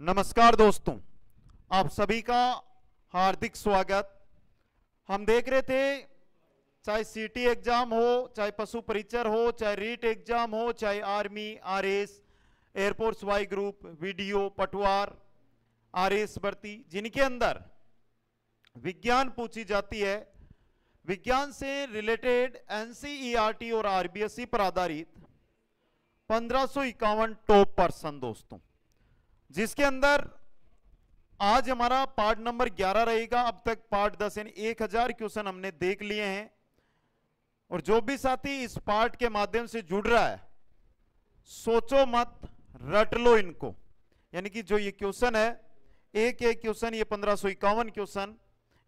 नमस्कार दोस्तों, आप सभी का हार्दिक स्वागत। हम देख रहे थे, चाहे सीटी एग्ज़ाम हो, चाहे पशु परिचर हो, चाहे रीट एग्ज़ाम हो, चाहे army RS air force Y group VDO पटवार आरएस भर्ती, जिनके अंदर विज्ञान पूछी जाती है। विज्ञान से रिलेटेड एनसीईआरटी और आरबीएसई पर आधारित पंद्रह टॉप पर्सन दोस्तों। जिसके अंदर आज हमारा पार्ट नंबर 11 रहेगा। अब तक पार्ट 10 यानी 1000 क्वेश्चन हमने देख लिए हैं। और जो भी साथी इस पार्ट के माध्यम से जुड़ रहा है, सोचो मत, रट लो इनको। यानी कि जो ये क्वेश्चन है, एक एक क्वेश्चन, ये पंद्रह सौ इक्यावन क्वेश्चन,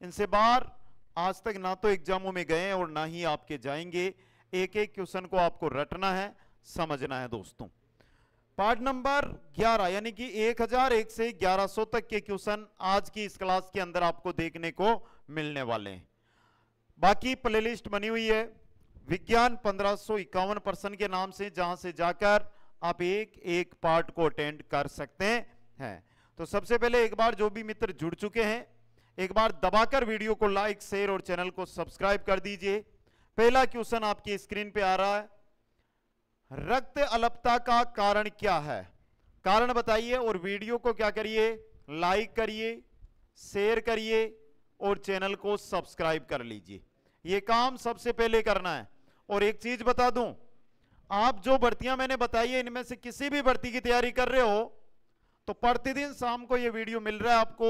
इनसे बाहर आज तक ना तो एग्जामों में गए और ना ही आपके जाएँगे। एक एक क्वेश्चन को आपको रटना है, समझना है दोस्तों। पार्ट नंबर 11 यानी कि 1001 से 1100 तक के क्वेश्चन आज की इस क्लास के अंदर आपको देखने को मिलने वाले हैं। बाकी प्लेलिस्ट बनी हुई है, विज्ञान पंद्रह पर्सन के नाम से, जहाँ से जाकर आप एक एक पार्ट को अटेंड कर सकते हैं। तो सबसे पहले एक बार जो भी मित्र जुड़ चुके हैं, एक बार दबाकर वीडियो को लाइक, शेयर और चैनल को सब्सक्राइब कर दीजिए। पहला क्वेश्चन आपकी स्क्रीन पे आ रहा है रक्त अलपता का कारण क्या है? कारण बताइए और वीडियो को क्या करिए? लाइक करिए, शेयर करिए और चैनल को सब्सक्राइब कर लीजिए। यह काम सबसे पहले करना है। और एक चीज़ बता दूँ, आप जो भर्तियाँ मैंने बताई है, इनमें से किसी भी भर्ती की तैयारी कर रहे हो तो प्रतिदिन शाम को यह वीडियो मिल रहा है आपको।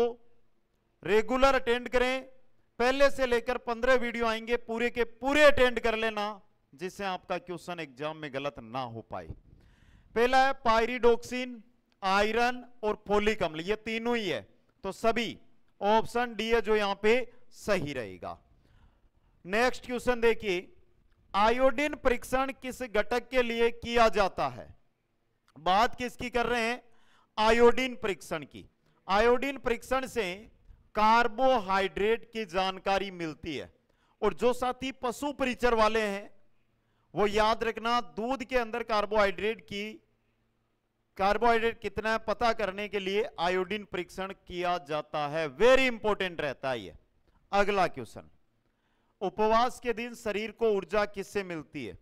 रेगुलर अटेंड करें। पहले से लेकर पंद्रह वीडियो आएँगे, पूरे के पूरे अटेंड कर लेना। जिससे आपका क्वेश्चन एग्ज़ाम में गलत ना हो पाए। पहला है पायरिडोक्सिन, आयरन और फोलिक अम्ल ये तीनों ही है। तो सभी ऑप्शन डी है जो यहाँ पे सही रहेगा। नेक्स्ट क्वेश्चन देखिए, आयोडीन परीक्षण किस घटक के लिए किया जाता है? बात किसकी कर रहे हैं? आयोडीन परीक्षण की। आयोडीन परीक्षण से कार्बोहाइड्रेट की जानकारी मिलती है। और जो साथी पशु परिचर वाले हैं वो याद रखना, दूध के अंदर कार्बोहाइड्रेट की कार्बोहाइड्रेट कितना है पता करने के लिए आयोडीन परीक्षण किया जाता है। वेरी इंपॉर्टेंट रहता है ये। अगला क्वेश्चन उपवास के दिन शरीर को ऊर्जा किससे मिलती है?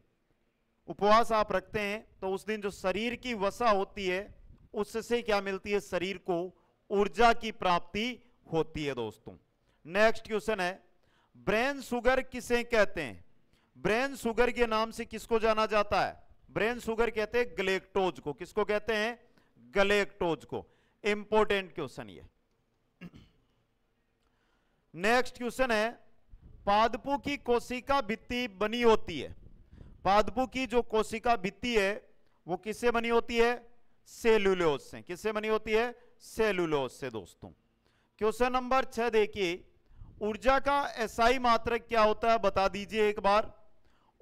उपवास आप रखते हैं तो उस दिन जो शरीर की वसा होती है, उससे क्या मिलती है? शरीर को ऊर्जा की प्राप्ति होती है दोस्तों। नेक्स्ट क्वेश्चन है, ब्रेन शुगर किसे कहते हैं? ब्रेन शुगर के नाम से किसको जाना जाता है? ब्रेन शुगर कहते हैं ग्लेक्टोज को। किसको कहते हैं? ग्लेक्टोज को। इंपॉर्टेंट क्वेश्चन ये। नेक्स्ट क्वेश्चन है, पादपू की कोशिका भित्ति बनी होती है। पादपू की जो कोशिका भित्ति है, वो किससे बनी होती है? सेलुलोज से। किससे बनी होती है? सेलुलोज से, दोस्तों। क्वेश्चन नंबर छह देखिए। ऊर्जा का एसआई मात्रक क्या होता है? बता दीजिए एक बार।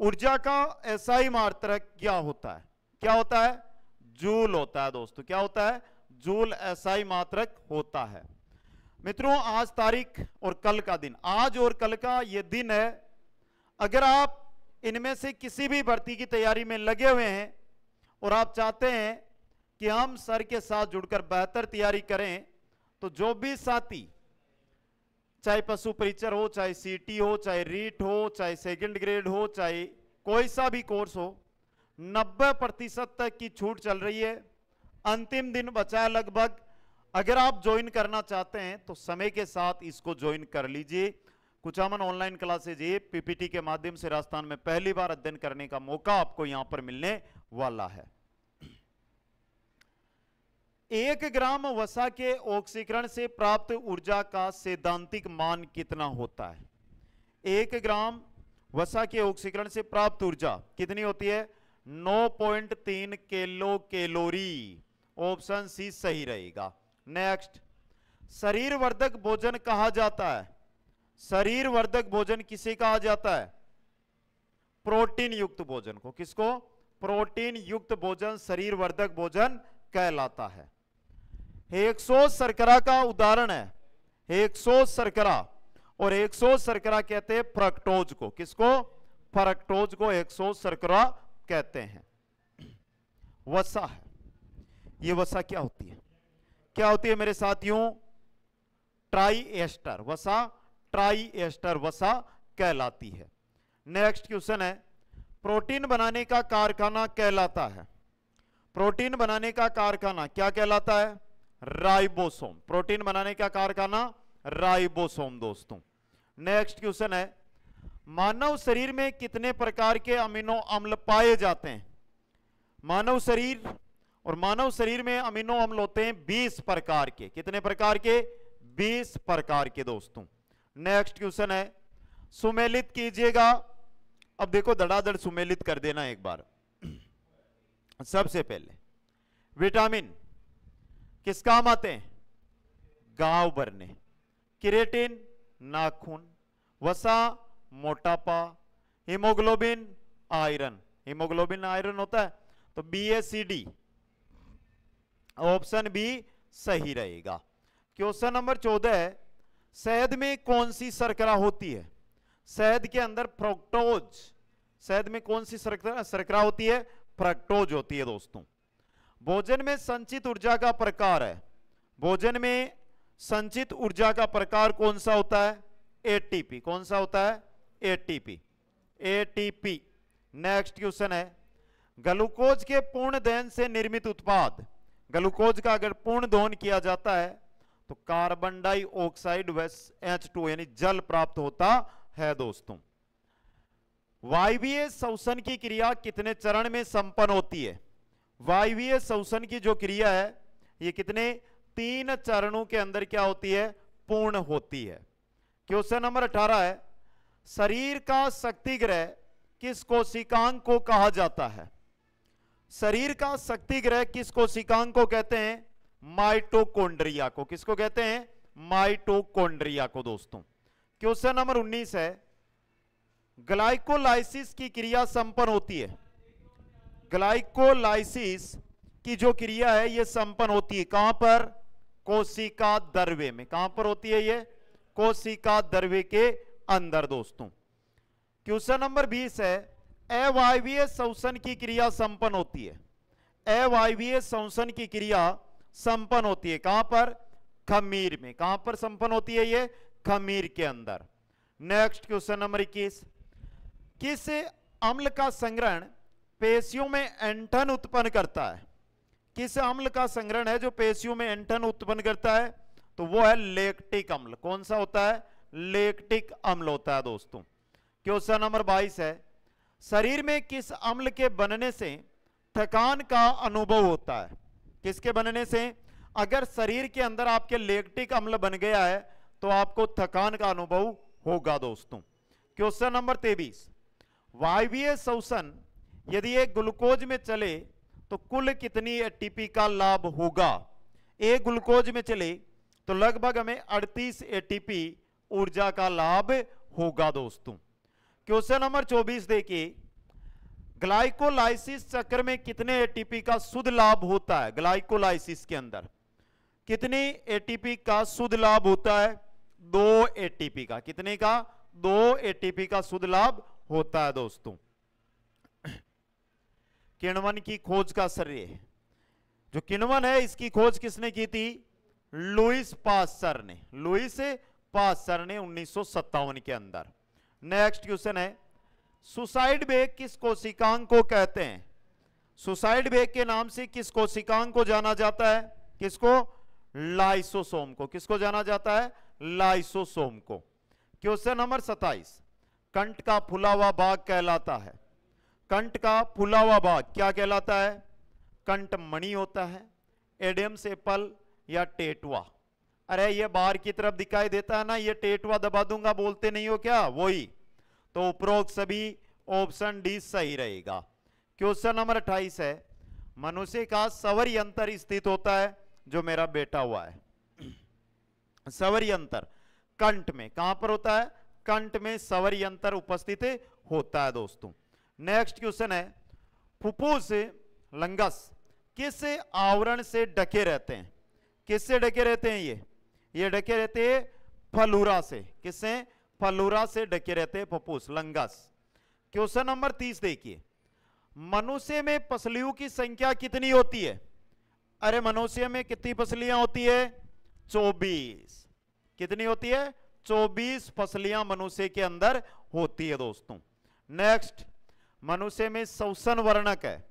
ऊर्जा का एसआई मात्रक क्या होता है? क्या होता है? जूल होता है दोस्तों। क्या होता है? जूल एसआई मात्रक होता है। मित्रों, आज तारीख और कल का दिन। आज और कल का यह दिन है। अगर आप इनमें से किसी भी भर्ती की तैयारी में लगे हुए हैं और आप चाहते हैं कि हम सर के साथ जुड़कर बेहतर तैयारी करें तो जो भी साथी चाहे पशु परिचर हो, चाहे सीटी हो, चाहे रीट हो, चाहे सेकंड ग्रेड हो, चाहे कोई सा भी कोर्स हो 90 प्रतिशत तक की छूट चल रही है। अंतिम दिन बचा लगभग। अगर आप ज्वाइन करना चाहते हैं तो समय के साथ इसको ज्वाइन कर लीजिए। कुचामन ऑनलाइन क्लासेज ये पीपीटी के माध्यम से राजस्थान में पहली बार अध्ययन करने का मौका आपको यहाँ पर मिलने वाला है। एक ग्राम वसा के ऑक्सीकरण से प्राप्त ऊर्जा का सैद्धांतिक मान कितना होता है? एक ग्राम वसा के ऑक्सीकरण से प्राप्त ऊर्जा कितनी होती है? 9.3 किलो कैलोरी ऑप्शन सी सही रहेगा। नेक्स्ट शरीर वर्धक भोजन कहा जाता है? शरीर वर्धक भोजन किसे कहा जाता है? प्रोटीन युक्त भोजन को। किसको? प्रोटीन युक्त भोजन शरीर वर्धक भोजन कहलाता है। हेक्सो सरकरा का उदाहरण है। हेक्सो सरकरा। और हेक्सो सरकरा कहते हैं फ्रक्टोज को। किसको? फ्रक्टोज को हेक्सो सरकरा कहते हैं। वसा है। ये वसा क्या होती है? क्या होती है मेरे साथियों? ट्राई एस्टर वसा ट्राई एस्टर वसा कहलाती है। नेक्स्ट क्वेश्चन है। प्रोटीन बनाने का कारखाना कहलाता है। प्रोटीन बनाने का कारखाना क्या कहलाता है? राइबोसोम। प्रोटीन बनाने का कारखाना राइबोसोम, दोस्तों। नेक्स्ट क्वेश्चन है, मानव शरीर में कितने प्रकार के अमीनो अम्ल पाए जाते हैं? मानव शरीर और मानव शरीर में अमीनो अम्ल होते हैं 20 प्रकार के। कितने प्रकार के? 20 प्रकार के, दोस्तों। नेक्स्ट क्वेश्चन है, सुमेलित कीजिएगा। अब देखो, धड़ाधड़ सुमेलित कर देना एक बार। सबसे पहले, विटामिन। किस काम आते हैं? गाँव भरने। किरेटिन, नाखून, वसा, मोटापा, हीमोग्लोबिन, आयरन। हीमोग्लोबिन, आयरन होता है तो B S C D option B सही रहेगा। क्वेश्चन नंबर चौदह शहद में कौन सी शर्करा होती है? शहद के अंदर फ्रक्टोज शहद में कौन सी शर्करा होती है? फ्रक्टोज होती है, दोस्तों। भोजन में संचित ऊर्जा का प्रकार है। भोजन में संचित ऊर्जा का प्रकार कौन सा होता है? एटीपी कौन सा होता है? एटीपी एटीपी नेक्स्ट क्वेश्चन है। ग्लूकोज के पूर्ण दहन से निर्मित उत्पाद। ग्लूकोज का अगर पूर्ण दहन किया जाता है तो कार्बन डाइऑक्साइड एच टू यानी जल प्राप्त होता है दोस्तों। वायवीय शोषण की क्रिया कितने चरण में संपन्न होती है? वायवीय शोषण की जो क्रिया है, ये कितने? तीन चरणों के अंदर क्या होती है? पूर्ण होती है। क्वेश्चन नंबर अठारह है, शरीर का शक्ति ग्रह किस कोशिकांग को कहा जाता है? शरीर का शक्ति ग्रह किस कोशिकांग को कहते हैं? माइटोकोन्ड्रिया को। किसको कहते हैं? माइटोकोन्ड्रिया को, दोस्तों। क्वेश्चन नंबर 19 है, ग्लाइकोलाइसिस की क्रिया संपन्न होती है। ग्लाइकोलाइसिस की जो क्रिया है यह संपन्न होती है। कहाँ पर? कोशिका दरवे में। कहाँ पर होती है यह कोशिका दरवे के अंदर, दोस्तों। क्वेश्चन नंबर 20 है, अवायवीय शोषण की क्रिया संपन्न होती है। अवायवीय शोषण की क्रिया संपन्न होती है। कहाँ पर? खमीर में। कहाँ पर संपन्न होती है ये? खमीर के अंदर। नेक्स्ट क्वेश्चन नंबर इक्कीस। किस अम्ल का संग्रहण पेशियों में एंटन उत्पन्न करता है। किस अम्ल का संग्रहण है जो पेशियों में एंटन उत्पन्न करता है? तो वो है लेक्टिक अम्ल। कौन सा होता है? लेक्टिक अम्ल होता है दोस्तों। क्वेश्चन नंबर 22 है, शरीर में किस अम्ल के बनने से थकान का अनुभव होता है? किसके बनने से? अगर शरीर के अंदर आपके लेक्टिक अम्ल बन गया है तो आपको थकान का अनुभव होगा दोस्तों। क्वेश्चन नंबर तेईस, वायवीय शोषण यदि एक ग्लूकोज में चले तो कुल कितनी एटीपी का लाभ होगा? एक ग्लूकोज में चले तो लगभग हमें 38 एटीपी ऊर्जा का लाभ होगा दोस्तों। क्वेश्चन नंबर 24 देखिए। ग्लाइकोलाइसिस चक्र में कितने एटीपी का शुद्ध लाभ होता है? ग्लाइकोलाइसिस के अंदर कितनी एटीपी का शुद्ध लाभ होता है? दो एटीपी का। कितने का? दो एटीपी का शुद्ध लाभ होता है दोस्तों। किणवन की खोज का श्रेय जो किणवन है, इसकी खोज किसने की थी? लुइस पासर ने। लुइस पासर ने उन्नीस सौ सत्तावन के अंदर। नेक्स्ट क्वेश्चन है, सुसाइड बेग किस कोशिकांग को कहते हैं? सुसाइड बेग के नाम से किस कोशिकांग को जाना जाता है? किसको? लाइसोसोम को। किसको जाना जाता है? लाइसोसोम को। क्वेश्चन नंबर 27 कंट का फुला हुआ भाग कहलाता है। कंट का फुला हुआ भाग क्या कहलाता है? कंट मणि होता है एडियम से पल या टेटवा। अरे, ये बाहर की तरफ़ दिखाई देता है ना, ये टेटवा दबा दूँगा, बोलते नहीं हो क्या? वही। तो उपरोक्त सभी ऑप्शन डी सही रहेगा। क्वेश्चन नंबर अट्ठाईस है, मनुष्य का सवर यंत्र स्थित होता है, जो मेरा बेटा हुआ है। सवर यंत्र कंठ में। कहाँ पर होता है? कंठ में सवर यंत्र उपस्थित होता है, दोस्तों। नेक्स्ट क्वेश्चन है फुफ्फुस लंगस किस आवरण से डके रहते हैं? किससे ढके रहते हैं ये? ये ढके रहते हैं फलूरा से। किससे? फलूरा से ढके रहते हैं फपूस लंगस। क्वेश्चन नंबर तीस देखिए। मनुष्य में पसलियों की संख्या कितनी होती है? अरे मनुष्य में कितनी फसलियाँ होती है? चौबीस। कितनी होती है? चौबीस फसलियाँ मनुष्य के अंदर होती है दोस्तों। नेक्स्ट मनुष्य में सौसन वर्णक है।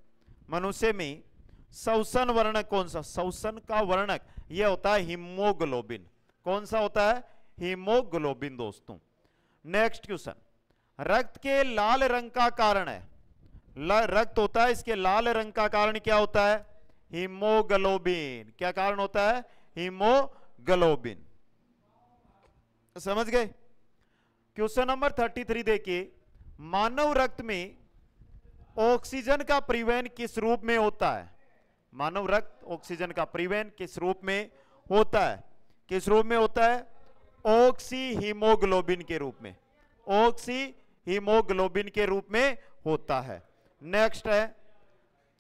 मनुष्य में सौसन वर्णक कौन सा? सौसन का वर्णक यह होता है हिमोग्लोबिन। कौन सा होता है? हीमोग्लोबिन दोस्तों। Next question. रक्त के लाल रंग का कारण है। रक्त होता है, इसके लाल रंग का कारण क्या होता है? हीमोग्लोबिन। क्या कारण होता है? हीमोग्लोबिन। समझ गए? क्वेश्चन नंबर थर्टी थ्री देखिए। मानव रक्त में ऑक्सीजन का परिवहन किस रूप में होता है? मानव रक्त ऑक्सीजन का परिवहन किस रूप में होता है? किस रूप में होता है? ऑक्सी हीमोग्लोबिन के रूप में। ऑक्सी हीमोग्लोबिन के रूप में होता है। नेक्स्ट है,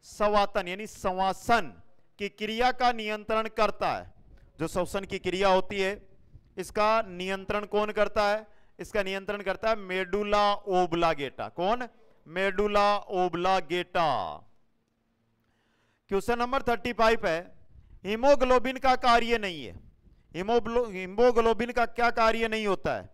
सवातन, यानी संवासन की क्रिया का नियंत्रण करता है। जो श्वसन की क्रिया होती है, इसका नियंत्रण कौन करता है? इसका नियंत्रण करता है मेडुला ओबला गेटा कौन? मेडुला ओबला गेटा। क्वेश्चन नंबर थर्टी फाइव है। हीमोग्लोबिन का कार्य नहीं है। हीमोग्लोबिन का क्या कार्य नहीं होता है?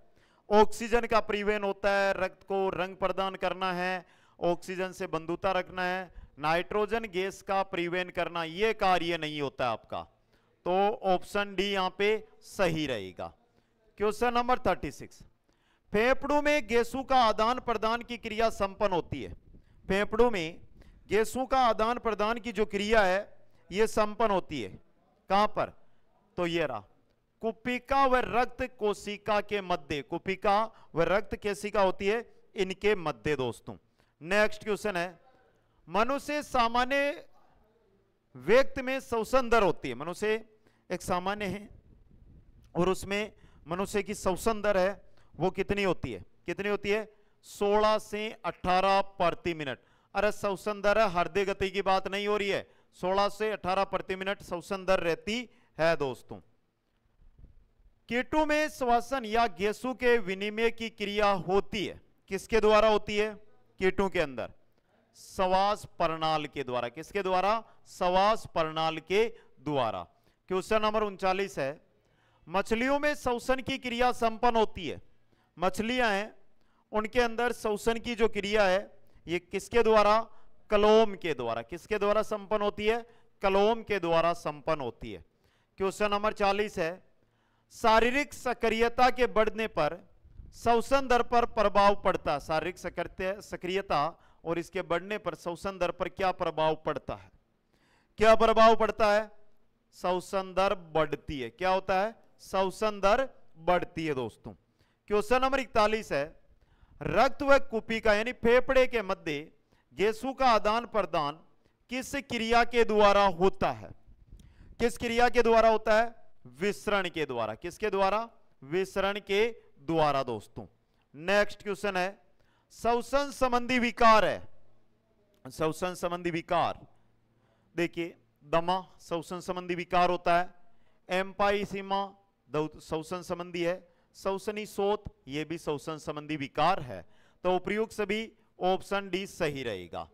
ऑक्सीजन का परिवहन होता है, रक्त को रंग प्रदान करना है, ऑक्सीजन से बंधुता रखना है, नाइट्रोजन गैस का परिवहन करना यह कार्य नहीं होता आपका। तो ऑप्शन डी यहाँ पे सही रहेगा। Question number thirty six. फेफड़ों में गैसों का आदान प्रदान की क्रिया संपन्न होती है। फेफड़ों में गैसों का आदान प्रदान की जो क्रिया है यह संपन्न होती है। कहाँ पर? तो ये रहा। कुपिका व रक्त कोशिका के मध्य। कुपिका व रक्त केशिका होती है? इनके मध्य दोस्तों। नेक्स्ट क्वेश्चन है। मनुष्य सामान्य व्यक्ति में श्वसन दर होती है। मनुष्य एक सामान्य है और उसमें मनुष्य की श्वसन दर है। वो कितनी होती है? कितनी होती है? 16 से 18 प्रति मिनट। अरे श्वसन दर हृदय गति की बात नहीं हो रही है। 16 से 18 प्रति मिनट श्वसन दर रहती है दोस्तों। केटू में श्वसन या गेसु के विनिमय की क्रिया होती है। किसके द्वारा होती है? केटू के अंदर। सवास प्रणाल के द्वारा। किसके द्वारा? सवास प्रणाल के द्वारा। क्वेश्चन नंबर उनचालीस है। मछलियों में श्वसन की क्रिया संपन्न होती है। मछलियाँ हैं, उनके अंदर श्वसन की जो क्रिया है, ये किसके द्वारा? कलोम के द्वारा। किसके द्वारा संपन्न होती है? कलोम के द्वारा संपन्न होती है। क्वेश्चन नंबर चालीस है, शारीरिक सक्रियता के बढ़ने पर श्वसन दर पर प्रभाव पड़ता है। शारीरिक सक्रियता और इसके बढ़ने पर श्वसन दर पर क्या प्रभाव पड़ता है? क्या प्रभाव पड़ता है? श्वसन दर बढ़ती है। क्या होता है? श्वसन दर बढ़ती है दोस्तों। क्वेश्चन नंबर इकतालीस है, रक्त व कुपी का, यानी फेफड़े के मध्य गैसों का आदान प्रदान किस क्रिया के द्वारा होता है? किस क्रिया के द्वारा होता है? विसरण के द्वारा। किसके द्वारा? विसरण के द्वारा, दोस्तों। नेक्स्ट क्वेश्चन है श्वसन संबंधी विकार है। श्वसन संबंधी विकार। देखिए, दमा श्वसन संबंधी विकार होता है। एम्पाई सीमा श्वसन संबंधी है। श्वसनी सोत यह भी श्वसन संबंधी विकार है। तो उपयुक्त सभी ऑप्शन डी सही रहेगा।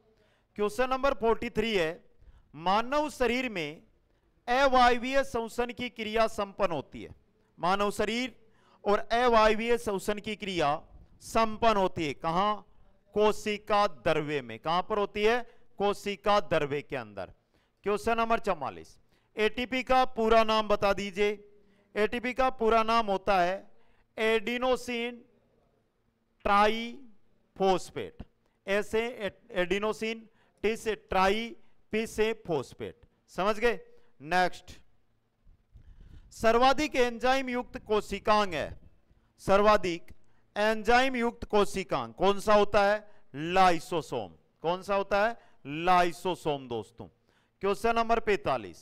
क्वेश्चन नंबर 43 है, मानव शरीर में अवायवीय श्वसन की क्रिया संपन्न होती है। मानव शरीर और अवायवीय श्वसन की क्रिया संपन्न होती है। कहाँ? कोशिका दरवे में। कहाँ पर होती है? कोशिका दरवे के अंदर। क्वेश्चन नंबर चौवालीस। एटीपी का पूरा नाम बता दीजिए। एटीपी का पूरा नाम होता है एडिनोसिन ट्राईफोस्फेट ऐसे एडिनोसिन टी से ट्राई पी से फोस्फेट समझ गए? नेक्स्ट सर्वाधिक एंजाइम युक्त कोशिकांग है। सर्वाधिक एंजाइम युक्त कोशिकांग। कौन सा होता है? लाइसोसोम कौन सा होता है? लाइसोसोम दोस्तों। क्वेश्चन नंबर 45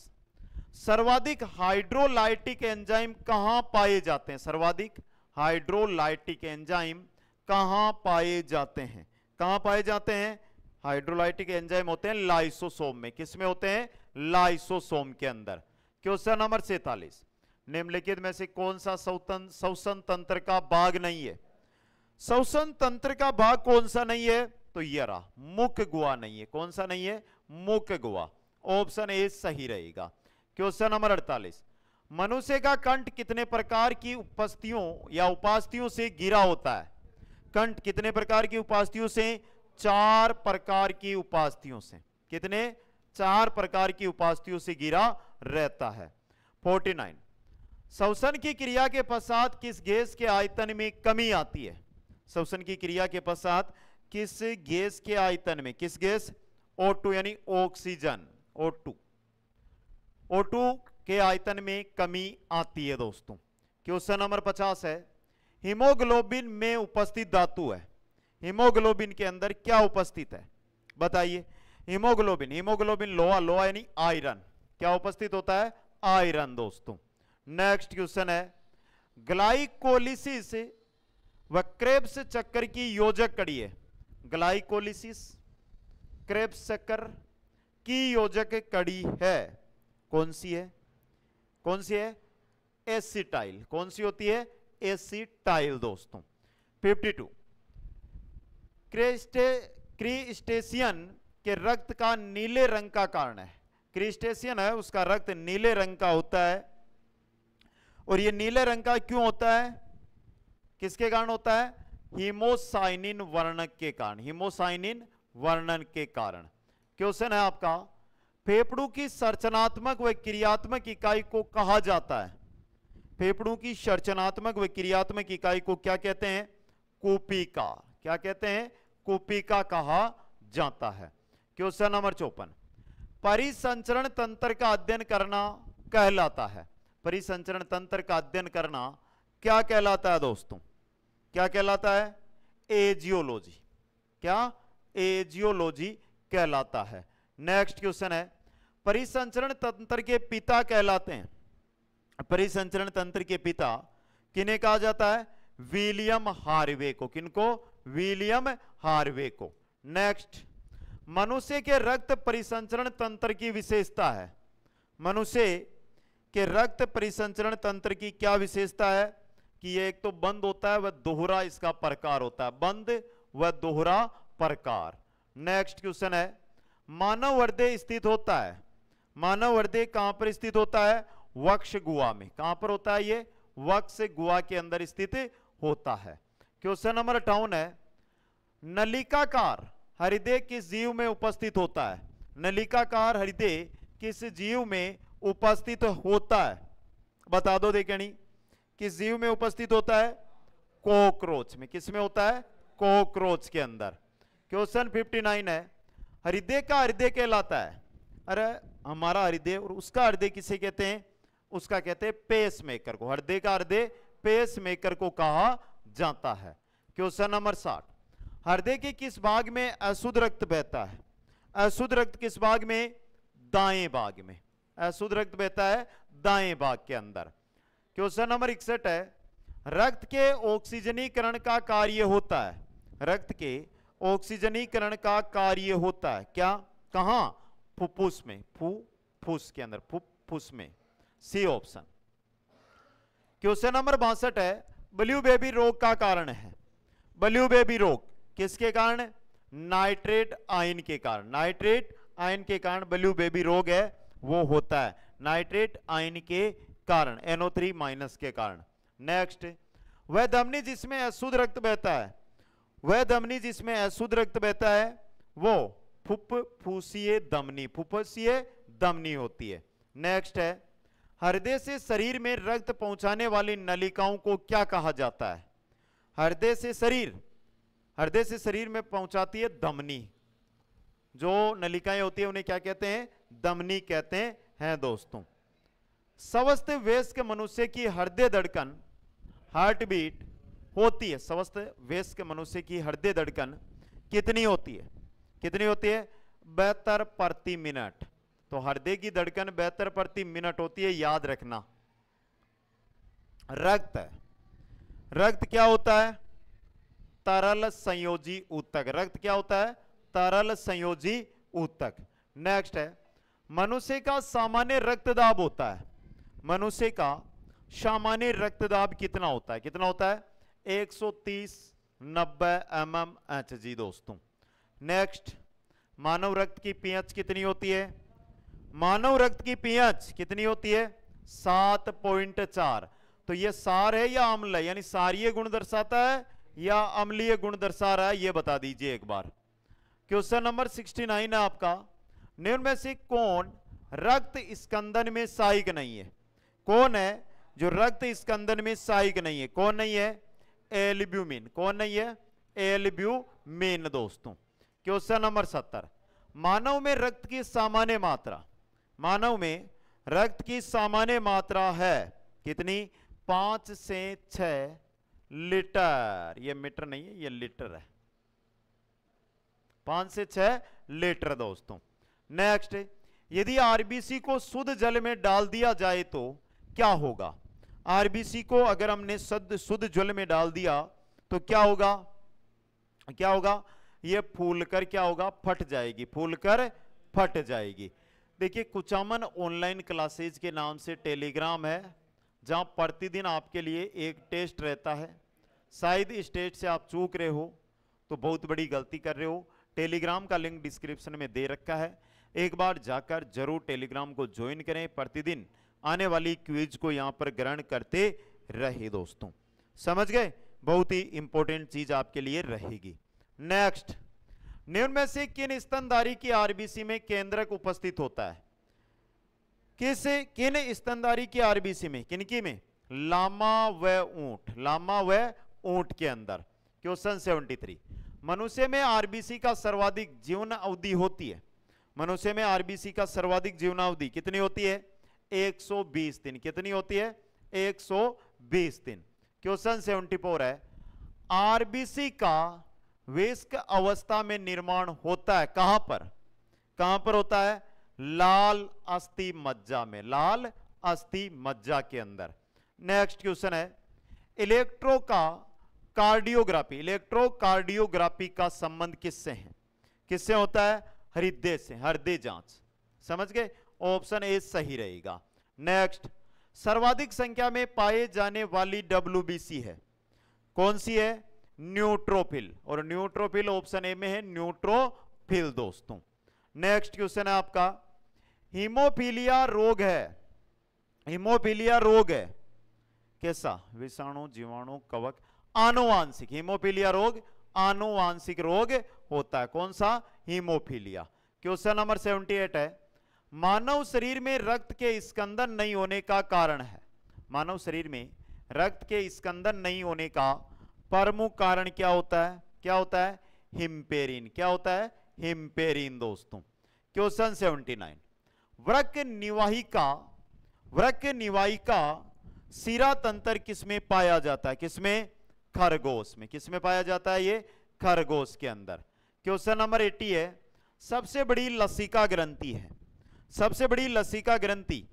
सर्वाधिक हाइड्रोलाइटिक एंजाइम कहाँ पाए जाते हैं? सर्वाधिक हाइड्रोलाइटिक एंजाइम कहाँ पाए जाते हैं? कहाँ पाए जाते हैं? हाइड्रोलाइटिक एंजाइम होते हैं लाइसोसोम में। किसमें होते हैं? लाइसोसोम के अंदर। क्वेश्चन नंबर सैतालीस। निम्नलिखित में से कौन सा सौतन, सौसन तंत्र का भाग नहीं है? सौसन तंत्र का भाग कौन सा नहीं है? तो यह रहा। मुख गुआ नहीं है। कौन सा नहीं है? मुख गुआ ऑप्शन ए सही रहेगा। क्वेश्चन नंबर 48 मनुष्य का कंठ कितने प्रकार की उपस्थितियों या उपास्थियों से गिरा होता है? कंठ कितने प्रकार की उपास्थियों से? चार प्रकार की उपास्थियों से। कितने? चार प्रकार की उपास्थियों से गिरा रहता है। 49 श्वसन की क्रिया के पश्चात किस गैस के आयतन में कमी आती है? श्वसन की क्रिया के पश्चात किस गैस के आयतन में? किस गैस? O2 यानी ऑक्सीजन O2 O2 के आयतन में कमी आती है दोस्तों। क्वेश्चन नंबर 50 है। हीमोग्लोबिन में उपस्थित धातु है। हीमोग्लोबिन के अंदर क्या उपस्थित है? बताइए। हीमोग्लोबिन हीमोग्लोबिन लोहा लोहा यानी आयरन। क्या उपस्थित होता है? आयरन दोस्तों। नेक्स्ट क्वेश्चन है। ग्लाइकोलिसिस व क्रेब्स चक्कर की योजक कड़ी है। ग्लाइकोलिसिस, क्रेब्स चक्कर की योजक कड़ी है। कौन सी है? कौन सी है? एसिटाइल। कौन सी होती है? एसिटाइल, दोस्तों। 52 क्रेस्टे क्रिस्टेशियन के रक्त का नीले रंग का कारण है। क्रिस्टेशियन है, उसका रक्त नीले रंग का होता है। और ये नीले रंग का क्यों होता है? किसके कारण होता है? हीमोसाइनिन वर्णक के कारण। हीमोसाइनिन वर्णन के कारण। क्वेश्चन है आपका फेफड़ू की संरचनात्मक व क्रियात्मक इकाई को कहा जाता है। फेफड़ू की संरचनात्मक व क्रियात्मक इकाई को क्या कहते हैं? कुपिका। क्या कहते हैं? कुपिका कहा जाता है। क्वेश्चन नंबर चौपन। परिसंचरण तंत्र का अध्ययन करना कहलाता है। परिसंचरण तंत्र का अध्ययन करना क्या कहलाता है दोस्तों? क्या कहलाता है? एजियोलॉजी। क्या? एजियोलॉजी कहलाता है। नेक्स्ट क्वेश्चन है, परिसंचरण तंत्र के पिता कहलाते हैं। परिसंचरण तंत्र के पिता किन्हें कहा जाता है? विलियम हार्वे को। किनको? विलियम हार्वे को। नेक्स्ट मनुष्य के रक्त परिसंचरण तंत्र की विशेषता है। मनुष्य के रक्त परिसंचरण तंत्र की क्या विशेषता है? कि ये एक तो बंद होता है, वह दोहरा इसका प्रकार होता है। बंद व दोहरा प्रकार। नेक्स्ट क्वेश्चन है मानव हृदय स्थित होता है। मानव हृदय कहाँ पर स्थित होता है? वक्ष गुआ में। कहाँ पर होता है ये? वक्ष गुआ के अंदर स्थित होता है। क्वेश्चन नंबर अठावन है, नलिकाकार हृदय किस जीव में उपस्थित होता है? नलिकाकार हृदय किस जीव में उपस्थित होता है? बता दो देखनी किस जीव में उपस्थित होता है? कोक्रोच में। किसमें होता है? कोक्रोच के अंदर। क्वेश्चन 59 है हृदय का हृदय कहलाता है। अरे, हमारा हृदय और उसका हृदय किसे कहते हैं? उसका कहते हैं पेस मेकर को। हृदय का हृदय पेस मेकर को कहा जाता है। क्वेश्चन नंबर साठ। हृदय के किस भाग में अशुद्ध रक्त बहता है? अशुद्ध रक्त किस भाग में? दाएँ भाग में। अशुद्ध रक्त बहता है दाएँ भाग के अंदर। क्वेश्चन नंबर इकसठ है। रक्त के ऑक्सीजनीकरण का कार्य होता है। रक्त के ऑक्सीजनीकरण का कार्य होता है। क्या? कहा? फुफ्फुस में। फुफ्फुस के अंदर। फुफ्फुस में। C option. क्वेश्चन नंबर बासठ है। ब्लू बेबी रोग का कारण है। ब्लू बेबी रोग किसके कारण? नाइट्रेट आयन के कारण। नाइट्रेट आयन के कारण ब्लू बेबी रोग है, वो होता है। नाइट्रेट आयन के कारण NO3 माइनस के कारण। नेक्स्ट वह धमनी जिसमें अशुद्ध रक्त बहता है वह धमनी जिसमें अशुद्ध रक्त बहता है, वो फुफ्फुसीय धमनी फुफ्फुसीय धमनी होती है। नेक्स्ट है, हृदय से शरीर में रक्त पहुँचाने वाली नलिकाओं को क्या कहा जाता है? हृदय से शरीर, हृदय से शरीर में पहुंचाती है धमनी जो नलिकाएँ होती है, उन्हें क्या कहते हैं? दमनी कहते हैं। दोस्तों स्वस्थ वयस्क मनुष्य की हृदय धड़कन हार्ट बीट होती है स्वस्थ वयस्क मनुष्य की हृदय धड़कन कितनी होती है? कितनी होती है? बेहतर प्रति मिनट। तो हृदय की धड़कन बेहतर प्रति मिनट होती है, याद रखना। रक्त। रक्त क्या होता है? तरल संयोजी ऊतक। रक्त क्या होता है? तरल संयोजी ऊतक। नेक्स्ट है, मनुष्य का सामान्य रक्तदाब होता है। मनुष्य का सामान्य रक्तदाब कितना होता है? कितना होता है? 130 90 एम एम जी दोस्तों। नेक्स्ट मानव रक्त की पीएच कितनी होती है? मानव रक्त की पीएच कितनी होती है? सात पॉइंट चार। तो ये सार है या अम्ल है? यानी सारीय गुण दर्शाता है या अम्लीय गुण दर्शा रहा है? ये बता दीजिए एक बार। क्वेश्चन नंबर 69 है आपका। निम्न में से कौन रक्त स्कंदन में सहायक नहीं है? कौन है जो रक्त स्कंदन में सहायक नहीं है? कौन नहीं है? एल्ब्यूमिन। कौन नहीं है? एल्ब्यूमिन दोस्तों। क्वेश्चन नंबर सत्तर। मानव में रक्त की सामान्य मात्रा। मानव में रक्त की सामान्य मात्रा है कितनी? पाँच से छ लीटर। ये मीटर नहीं है, ये लीटर है। पाँच से छह लीटर दोस्तों। नेक्स्ट यदि आरबीसी को शुद्ध जल में डाल दिया जाए तो क्या होगा? आरबीसी को अगर हमने शुद्ध शुद्ध जल में डाल दिया तो क्या होगा? क्या होगा? ये फूल कर क्या होगा? फट जाएगी। फूल कर फट जाएगी। देखिए, कुचामन ऑनलाइन क्लासेज के नाम से टेलीग्राम है, जहाँ प्रतिदिन आपके लिए एक टेस्ट रहता है। शायद इस टेस्ट से आप चूक रहे हो तो बहुत बड़ी गलती कर रहे हो। टेलीग्राम का लिंक डिस्क्रिप्शन में दे रखा है। एक बार जाकर ज़रूर टेलीग्राम को ज्वाइन करें प्रतिदिन। आने वाली क्विज को यहाँ पर ग्रहण करते रहे दोस्तों। समझ गए? बहुत ही इंपॉर्टेंट चीज़ आपके लिए रहेगी। नेक्स्ट निम्न में से किन स्तनधारी की आरबीसी में केंद्रक उपस्थित होता है? किस, किन स्तनधारी की आरबीसी में किनकी में? लामा व ऊँट। लामा व ऊँट के अंदर। क्वेश्चन 73 मनुष्य में आरबीसी का सर्वाधिक जीवन अवधि होती है? मनुष्य में आरबीसी का सर्वाधिक जीवन अवधि कितनी होती है? 120 दिन। कितनी होती है? 120 दिन। क्वेश्चन 74 है? आरबीसी का वेस्क अवस्था में निर्माण होता है कहाँ पर? कहाँ पर होता है? लाल अस्थि मज्जा में, लाल अस्थि मज्जा के अंदर। नेक्स्ट क्वेश्चन है, इलेक्ट्रो का कार्डियोग्राफी इलेक्ट्रोकार्डियोग्राफी का संबंध किससे है? किससे होता है? हृदय से, हृदय जाँच। समझ गए? ऑप्शन ए सही रहेगा। नेक्स्ट, सर्वाधिक संख्या में पाए जाने वाली डब्ल्यूबीसी है। कौन सी है? न्यूट्रोफिल। और न्यूट्रोफिल ऑप्शन ए में है न्यूट्रोफिल, दोस्तों। नेक्स्ट क्वेश्चन है आपका। हीमोफीलिया रोग है। हीमोफीलिया रोग है। कैसा? विषाणु, जीवाणु, कवक। आनुवांशिक। हीमोफीलिया रोग, आनुवांशिक रोग होता है। कौन सा? हीमोफीलिया। क्वेश्चन नंबर 78 है। मानव शरीर में रक्त के स्कंदन नहीं होने का कारण है। मानव शरीर में रक्त के स्कंदन नहीं होने का प्रमुख कारण क्या होता है? क्या होता है? हिमपेरिन। क्या होता है? हिमपेरिन, दोस्तों। क्वेश्चन 79 वृक निवाहिका वृक निवाहिका सिरा तंत्र किसमें पाया जाता है? किसमें खरगोश में। किसमें पाया जाता है ये? खरगोश के अंदर। क्वेश्चन नंबर एटी है। सबसे बड़ी लसिका ग्रंथि है। सबसे बड़ी लसिका ग्रंथि,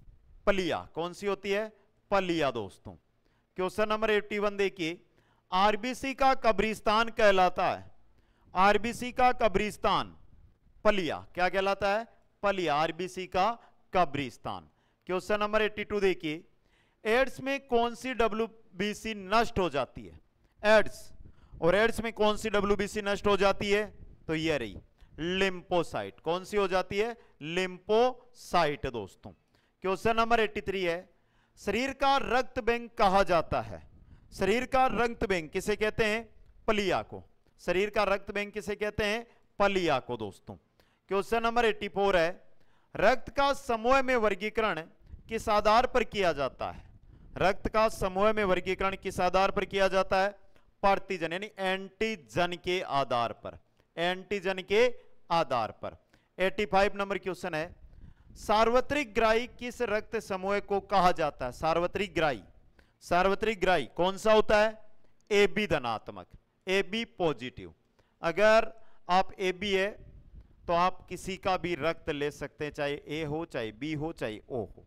पलिया। कौन सी होती है? पलिया, दोस्तों। क्वेश्चन नंबर एट्टी वन देखिए। आरबीसी का कब्रिस्तान कहलाता है। आरबीसी का कब्रिस्तान, पलिया। क्या कहलाता है? पलिया। आरबीसी का कब्रिस्तान। क्वेश्चन नंबर 82 देखिए। एड्स में कौन सी डब्ल्यूबीसी नष्ट हो जाती है? एड्स। और एड्स में कौन सी डब्ल्यूबीसी नष्ट हो जाती है? तो ये रही लिम्पोसाइट कौन सी हो जाती है? लिम्पोसाइट दोस्तों। क्वेश्चन नंबर 83 है। शरीर का रक्त बैंक कहा जाता है। शरीर का रक्त बैंक किसे कहते हैं? पलिया को। शरीर का रक्त बैंक किसे कहते हैं? पलिया को दोस्तों। क्वेश्चन नंबर 84 है। रक्त का समूह में वर्गीकरण किस आधार पर किया जाता है? रक्त का समूह में वर्गीकरण किस आधार पर किया जाता है? प्रतिजन यानी एंटीजन के आधार पर। एंटीजन के आधार पर। 85 नंबर क्वेश्चन है। सार्वत्रिक ग्राही किस रक्त समूह को कहा जाता है? सार्वत्रिक ग्राही। सार्वत्रिक ग्राही कौन सा होता है? ए बी धनात्मक। ए बी पॉजिटिव अगर आप ए बी है तो आप किसी का भी रक्त ले सकते हैं, चाहे ए हो, चाहे बी हो, चाहे ओ हो।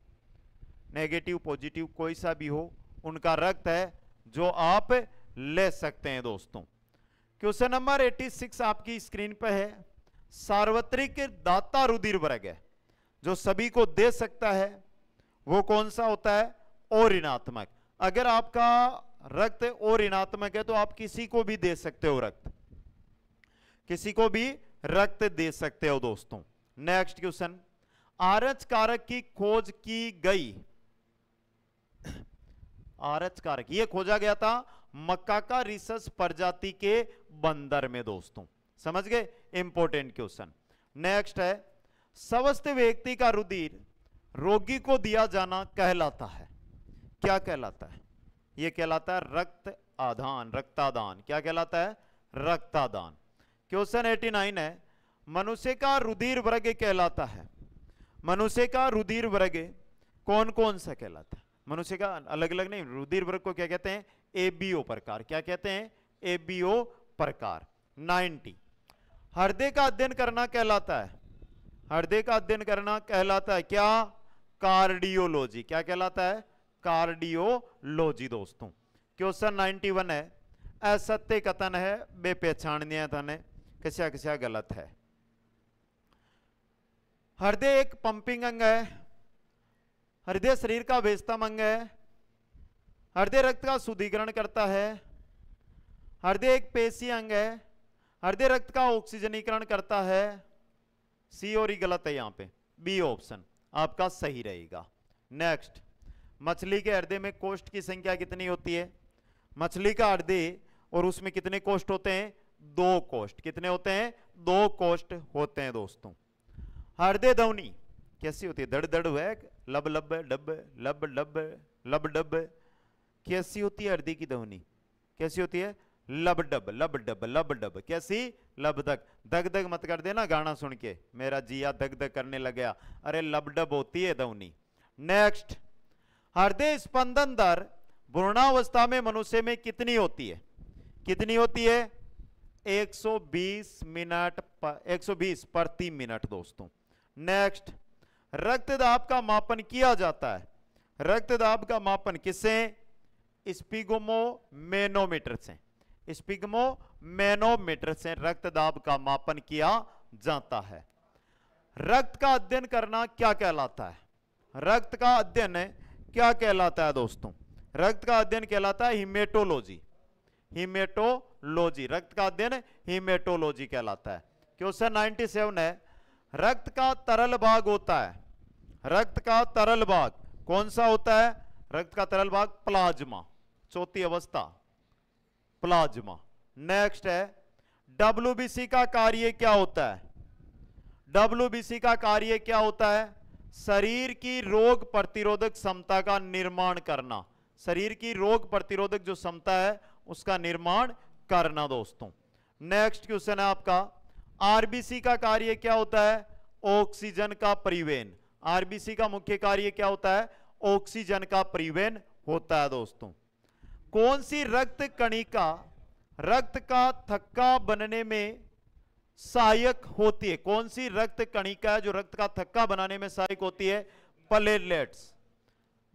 नेगेटिव पॉजिटिव कोई सा भी हो, उनका रक्त है जो आप ले सकते हैं दोस्तों। क्वेश्चन नंबर 86 आपकी स्क्रीन पर है। सार्वत्रिक दाता रुधिर वर्ग है, जो सभी को दे सकता है, वो कौन सा होता है? और ऋणात्मक अगर आपका रक्त और ऋणात्मक है तो आप किसी को भी दे सकते हो रक्त। किसी को भी रक्त दे सकते हो, दोस्तों। नेक्स्ट क्वेश्चन आरच कारक की खोज की गई। आरच कारक ये खोजा गया था मक्का का रिसस प्रजाति के बंदर में, दोस्तों। समझ गए? इंपॉर्टेंट क्वेश्चन नेक्स्ट है स्वस्थ व्यक्ति का रुधिर रोगी को दिया जाना कहलाता है। क्या कहलाता है? यह कहलाता है रक्त आधान रक्तादान। क्या कहलाता है? रक्तादान। क्वेश्चन 89 है, मनुष्य का रुधिर वर्ग कहलाता है। मनुष्य का रुधिर वर्ग कौन कौन सा कहलाता है? मनुष्य का अलग अलग नहीं, रुधिर वर्ग को क्या कहते हैं? एबीओ प्रकार। क्या कहते हैं? एबीओ प्रकार। 90 हृदय का अध्ययन करना कहलाता है। हृदय का अध्ययन करना कहलाता है क्या? कार्डियोलॉजी। क्या कहलाता है? कार्डियोलॉजी, दोस्तों। क्वेश्चन 91 है। असत्य कथन है, बेपहचाननीय थने कस्या कस्या गलत है। हृदय एक पंपिंग अंग है। हृदय शरीर का व्यस्तम अंग है। हृदय रक्त का शुद्धिकरण करता है। हृदय एक पेशी अंग है। हृदय रक्त का ऑक्सीजनीकरण करता है। सी और ही गलत है यहाँ पे। बी ऑप्शन आपका सही रहेगा। नेक्स्ट मछली के हृदय में कोष्ठ की संख्या कितनी होती है? मछली का हृदय और उसमें कितने कोष्ठ होते हैं? दो कोष्ठ। कितने होते हैं? दो कोष्ठ होते हैं दोस्तों। हृदय ध्वनि, कैसी होती है? धड़ धड़ है, लब लब, डब लब डब लब डब। कैसी होती है हृदय की ध्वनि? कैसी होती है? लब डब लब डब लब डब कैसी? लब दग दग मत कर देना गाना सुन के। मेरा जिया दग दग करने लग गया अरे लब डब होती है ध्वनि नेक्स्ट हृदय स्पंदन दर भ्रूणावस्था में मनुष्य में कितनी होती है? कितनी होती है? 120 मिनट 120 प्रति मिनट, दोस्तों। नेक्स्ट रक्तदाब का मापन किया जाता है। रक्तदाब का मापन किससे? स्पिगोमो मेनोमीटर से। स्पिगमो मेनोमीटर से रक्तदाब का मापन किया जाता है। रक्त का अध्ययन करना क्या कहलाता है? रक्त का अध्ययन क्या कहलाता है दोस्तों? रक्त का अध्ययन कहलाता है हिमेटोलॉजी। हिमेटोलॉजी, रक्त का अध्ययन हिमेटोलॉजी कहलाता है। क्वेश्चन 97 है, रक्त का तरल भाग होता है। रक्त का तरल भाग कौन सा होता है? रक्त का तरल भाग प्लाज्मा, चौथी अवस्था। प्लाज्मा। नेक्स्ट है डब्ल्यूबीसी का कार्य क्या होता है? डब्ल्यूबीसी का कार्य क्या होता है? शरीर की रोग प्रतिरोधक क्षमता का निर्माण करना। शरीर की रोग प्रतिरोधक जो क्षमता है, उसका निर्माण करना दोस्तों। नेक्स्ट क्वेश्चन है आपका आरबीसी का कार्य क्या होता है? ऑक्सीजन का परिवहन। आरबीसी का मुख्य कार्य क्या होता है? ऑक्सीजन का परिवहन होता है दोस्तों। कौन सी रक्त कणिका, रक्त का थक्का बनने में सहायक होती है? कौन सी रक्त कणिका है जो रक्त का थक्का बनाने में सहायक होती है? प्लेटलेट्स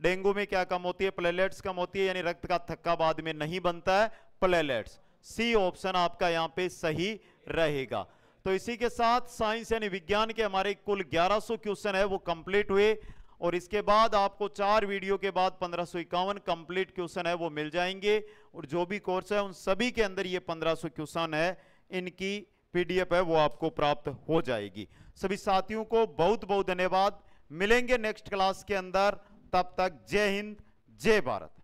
डेंगू में क्या कम होती है? प्लेटलेट्स कम होती है, यानी रक्त का थक्का बाद में नहीं बनता है प्लेटलेट्स सी ऑप्शन आपका यहाँ पे सही रहेगा। तो इसी के साथ साइंस यानी विज्ञान के हमारे कुल 1100 क्वेश्चन है, वो कंप्लीट हुए। और इसके बाद आपको चार वीडियो के बाद पंद्रह सौ इक्यावन कंप्लीट क्वेश्चन है, वो मिल जाएँगे। और जो भी कोर्स है, उन सभी के अंदर ये पंद्रह सौ क्वेश्चन है, इनकी पीडीएफ है, वो आपको प्राप्त हो जाएगी। सभी साथियों को बहुत बहुत धन्यवाद। मिलेंगे नेक्स्ट क्लास के अंदर। तब तक जय हिंद, जय भारत।